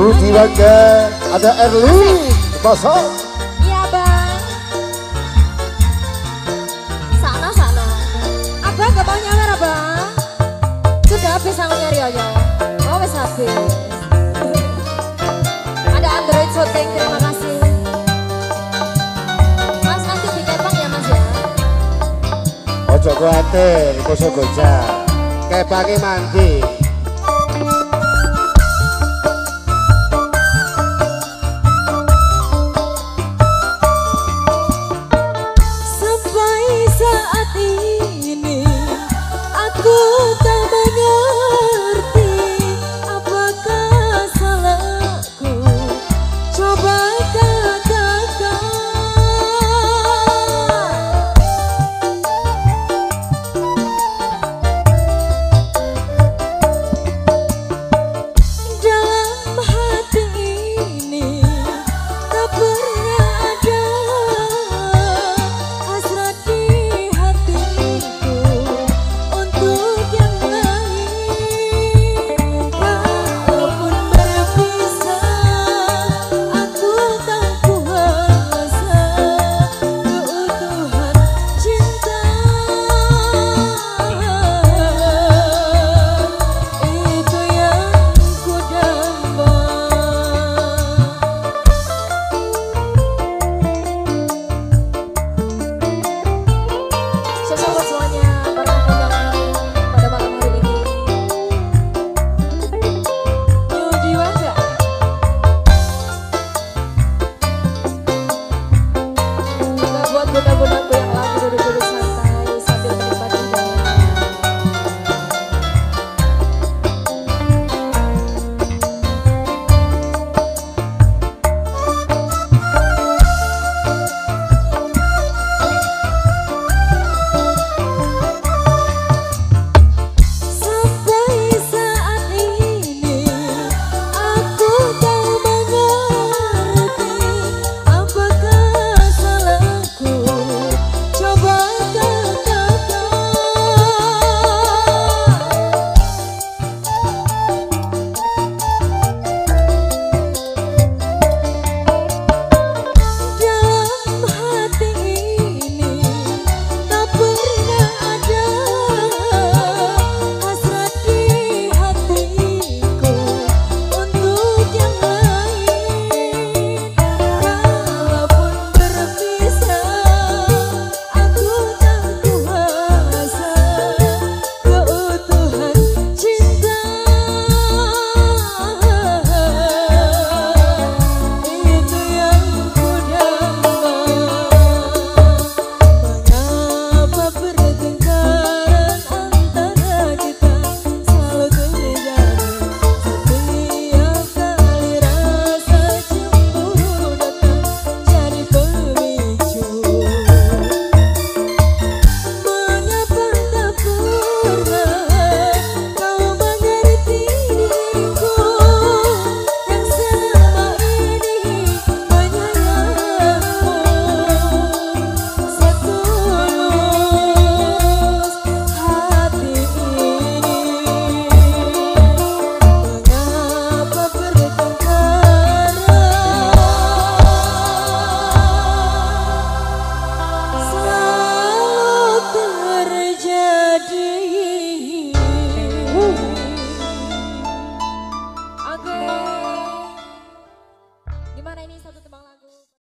Budi Waga ada Erlu Bosok iya bang. Sana sana. Abang gak mau nyamar abang. Sudah habis sama nyari oyo oh wis habis. Ada Android shooting terima kasih. Mas nanti dikepang ya mas ya? Ojo khawatir kosok gojak pagi mandi.